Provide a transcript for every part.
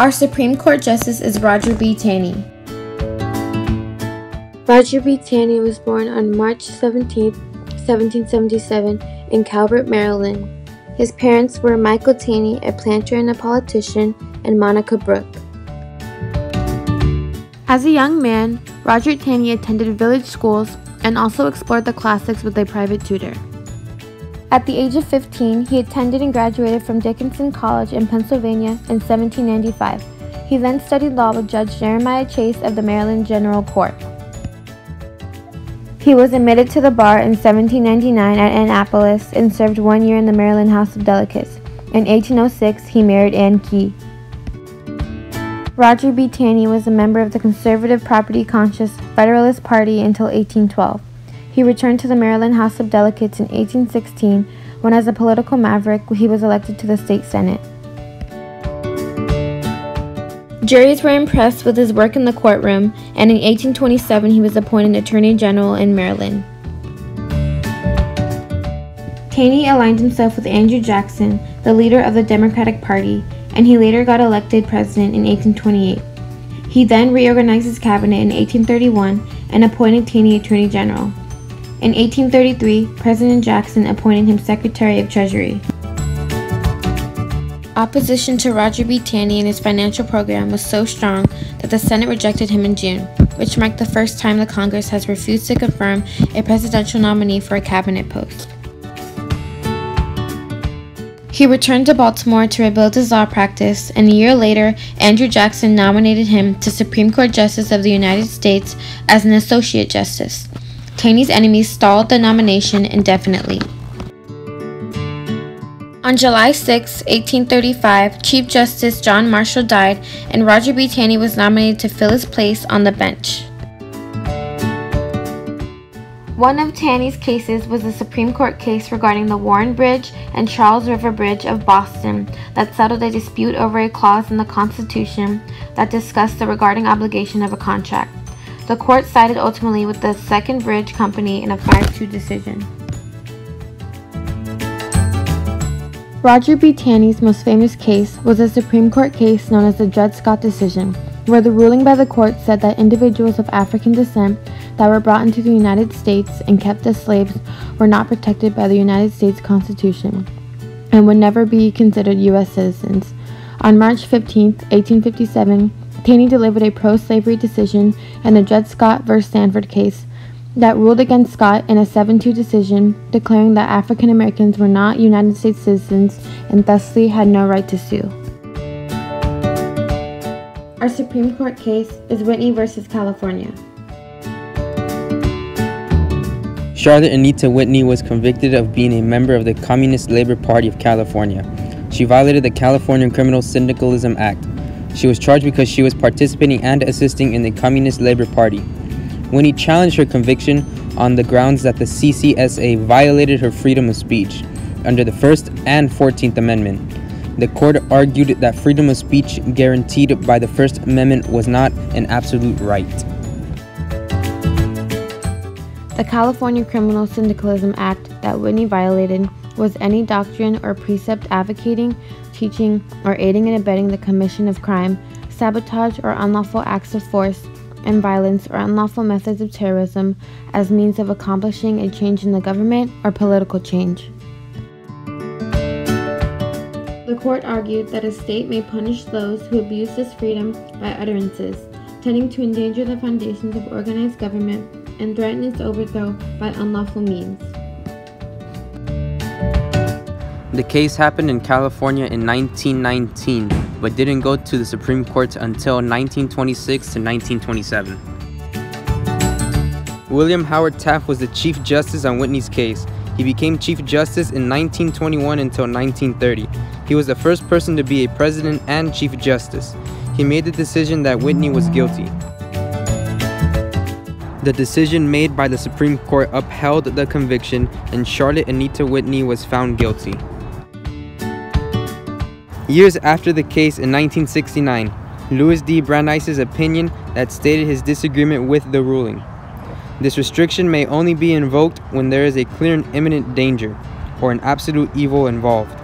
Our Supreme Court Justice is Roger B. Taney. Roger B. Taney was born on March 17, 1777, in Calvert, Maryland. His parents were Michael Taney, a planter and a politician, and Monica Brooke. As a young man, Roger Taney attended village schools and also explored the classics with a private tutor. At the age of 15, he attended and graduated from Dickinson College in Pennsylvania in 1795. He then studied law with Judge Jeremiah Chase of the Maryland General Court. He was admitted to the bar in 1799 at Annapolis and served one year in the Maryland House of Delegates. In 1806, he married Anne Key. Roger B. Taney was a member of the conservative, property conscious Federalist Party until 1812. He returned to the Maryland House of Delegates in 1816 when, as a political maverick, he was elected to the state senate. Juries were impressed with his work in the courtroom, and in 1827 he was appointed Attorney General in Maryland. Taney aligned himself with Andrew Jackson, the leader of the Democratic Party, and he later got elected president in 1828. He then reorganized his cabinet in 1831 and appointed Taney Attorney General. In 1833, President Jackson appointed him Secretary of Treasury. Opposition to Roger B. Taney and his financial program was so strong that the Senate rejected him in June, which marked the first time the Congress has refused to confirm a presidential nominee for a cabinet post. He returned to Baltimore to rebuild his law practice, and a year later, Andrew Jackson nominated him to Supreme Court Justice of the United States as an Associate Justice. Taney's enemies stalled the nomination indefinitely. On July 6, 1835, Chief Justice John Marshall died, and Roger B. Taney was nominated to fill his place on the bench. One of Taney's cases was a Supreme Court case regarding the Warren Bridge and Charles River Bridge of Boston that settled a dispute over a clause in the Constitution that discussed the regarding obligation of a contract. The court sided ultimately with the Second Bridge Company in a 5 2 decision. Roger B. Taney's most famous case was a Supreme Court case known as the Dred Scott decision, where the ruling by the court said that individuals of African descent that were brought into the United States and kept as slaves were not protected by the United States Constitution and would never be considered U.S. citizens. On March 15, 1857, Taney delivered a pro slavery decision in the Dred Scott v. Sandford case that ruled against Scott in a 7 2 decision, declaring that African Americans were not United States citizens and thusly had no right to sue. Our Supreme Court case is Whitney v. California. Charlotte Anita Whitney was convicted of being a member of the Communist Labor Party of California. She violated the California Criminal Syndicalism Act. She was charged because she was participating and assisting in the Communist Labor Party when he challenged her conviction on the grounds that the CCSA violated her freedom of speech under the First and Fourteenth Amendment. The court argued that freedom of speech guaranteed by the First Amendment was not an absolute right. The California Criminal Syndicalism Act that Whitney violated was any doctrine or precept advocating, teaching, or aiding and abetting the commission of crime, sabotage, or unlawful acts of force and violence or unlawful methods of terrorism as means of accomplishing a change in the government or political change. The court argued that a state may punish those who abuse this freedom by utterances, tending to endanger the foundations of organized government and threaten its overthrow by unlawful means. The case happened in California in 1919, but didn't go to the Supreme Court until 1926 to 1927. William Howard Taft was the Chief Justice on Whitney's case. He became Chief Justice in 1921 until 1930. He was the first person to be a President and Chief Justice. He made the decision that Whitney was guilty. The decision made by the Supreme Court upheld the conviction, and Charlotte Anita Whitney was found guilty. Years after the case in 1969, Louis D. Brandeis's opinion that stated his disagreement with the ruling. This restriction may only be invoked when there is a clear and imminent danger or an absolute evil involved.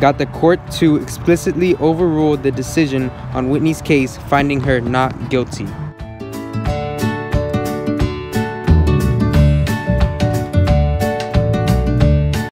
got the court to explicitly overrule the decision on Whitney's case, finding her not guilty.